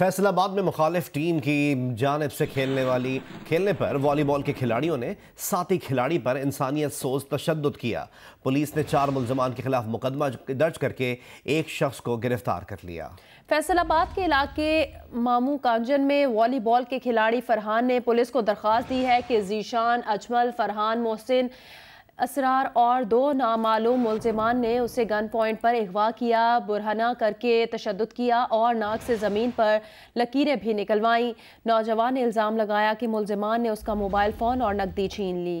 फैसलाबाद में मुखालिफ टीम की जानब से खेलने वाली, खेलने पर वॉलीबॉल के खिलाड़ियों ने साथी खिलाड़ी पर इंसानियत सोच तशद किया। पुलिस ने चार मुलजमान के खिलाफ मुकदमा दर्ज करके एक शख्स को गिरफ़्तार कर लिया। फैसलाबाद के इलाके मामू कांजन में वॉलीबॉल के खिलाड़ी फरहान ने पुलिस को दरख्वास्त दी है कि जीशान अजमल फरहान मोहसिन असरार और दो नामालूम मुलजमान ने उसे गन पॉइंट पर अगवा किया, बुरहना करके तशद किया और नाक से ज़मीन पर लकीरें भी निकलवाईं। नौजवान ने इल्ज़ाम लगाया कि मुलजमान ने उसका मोबाइल फ़ोन और नकदी छीन ली।